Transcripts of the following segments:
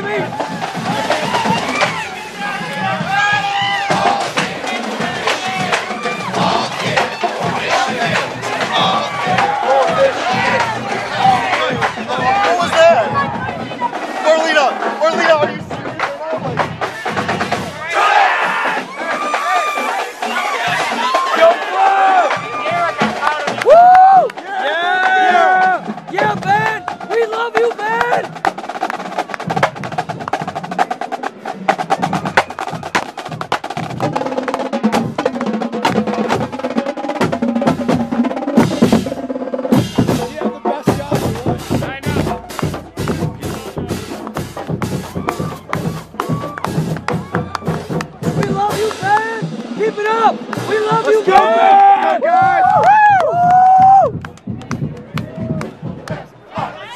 baby! Keep it up! We love you, go, Ben! Ben! Woo!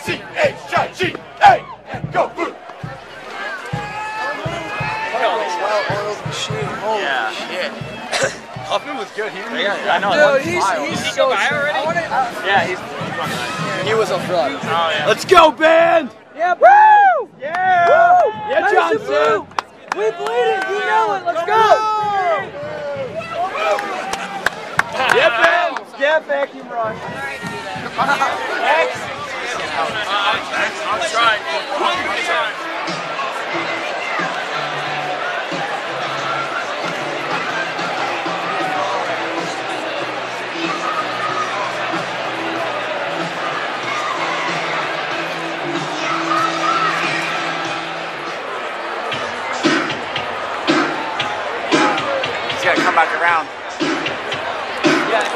C-H-I-G-A! And go, Blue! Well-oiled machine. Shit. Huffman was good. He Yeah, I know. Dude, he's, he's so already? Yeah, he's. He was a fraud. Oh yeah. Let's go, band! Yeah, Woo! Yeah! Woo! Yeah, Nice and Johnson! We bleed it. You know it. Let's go. Yeah, band! Yeah, vacuum rush. I'll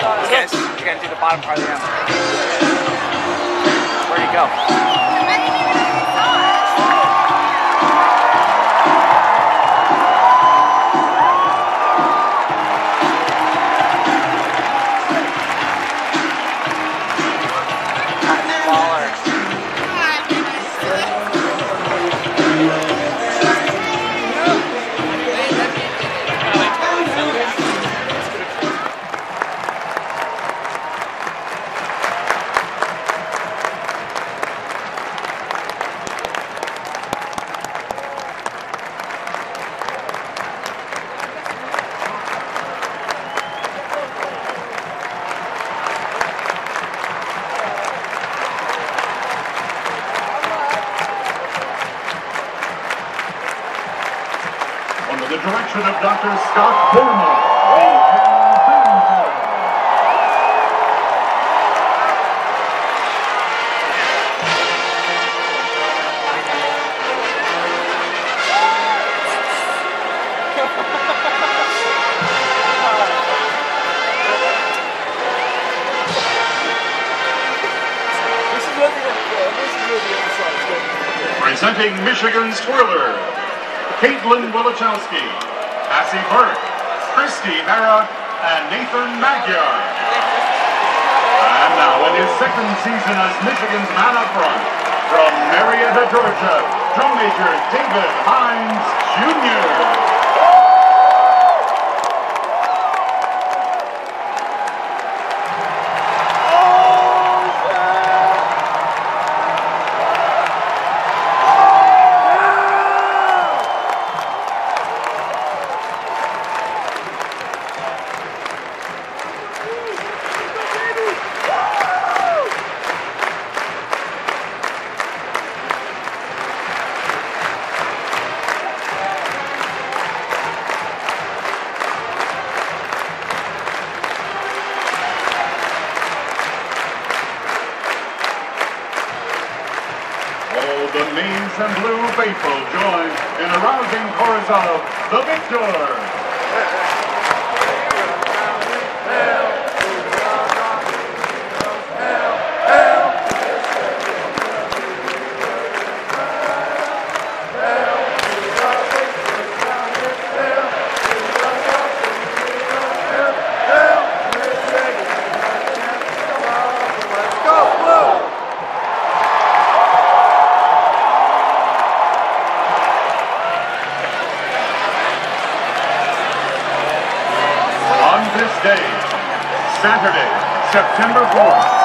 Yes, you gotta do the bottom part of the round. Where'd he go? Of Dr. Scott. Presenting Michigan's twirler, Caitlin Wilichowski, Cassie Burke, Christy Hara, and Nathan Magyar. And now in his second season as Michigan's man up front, from Marietta, Georgia, drum major David Hines Jr. the maize and blue faithful join in a rousing chorus of the victor. Day, Saturday, September 4th.